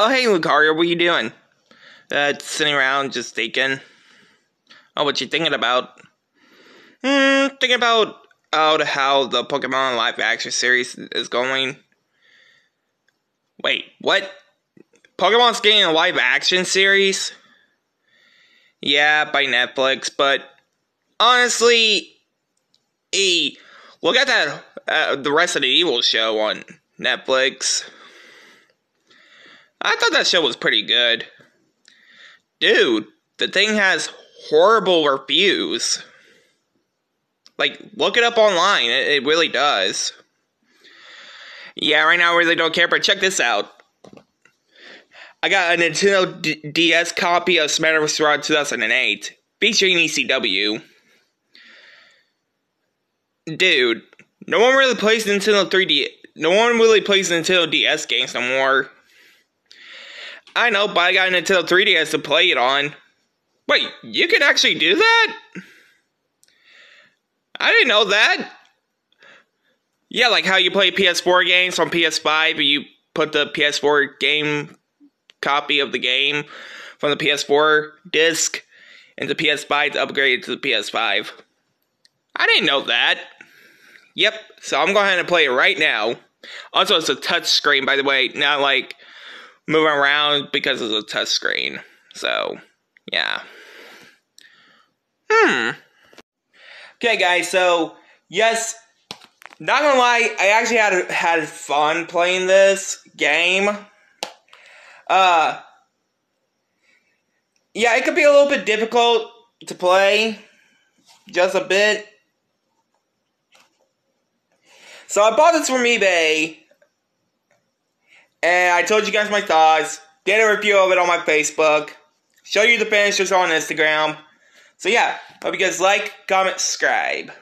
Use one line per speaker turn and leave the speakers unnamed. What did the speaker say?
Oh, hey, Lucario, what you doing? Uh, sitting around just thinking. Oh, what you thinking about? Hmm, thinking about out how the Pokemon live action series is going. Wait, what? Pokemon's getting a live action series? Yeah, by Netflix, but honestly, e look at that uh, the Resident Evil show on Netflix. I thought that show was pretty good. Dude, the thing has horrible reviews. Like, look it up online. It, it really does. Yeah, right now I really don't care, but check this out. I got a Nintendo D- DS copy of Smash Bros. 2008, featuring ECW. Dude, no one really plays Nintendo 3D. No one really plays Nintendo DS games no more. I know, but I got Nintendo 3DS to play it on. Wait, you can actually do that? I didn't know that. Yeah, like how you play PS4 games on PS5, but you put the PS4 game copy of the game from the PS4 disc into PS5 to upgrade it to the PS5. I didn't know that. Yep, so I'm going to play it right now. Also, it's a touch screen, by the way, not like moving around because it's a touch screen. So, yeah. Hmm. Okay, guys. So, yes, not gonna lie, I actually had had fun playing this game. Uh, yeah, it could be a little bit difficult to play, just a bit. So I bought this from eBay, and I told you guys my thoughts. Did a review of it on my Facebook. Show you the finishes on Instagram. So yeah, hope you guys like, comment, subscribe.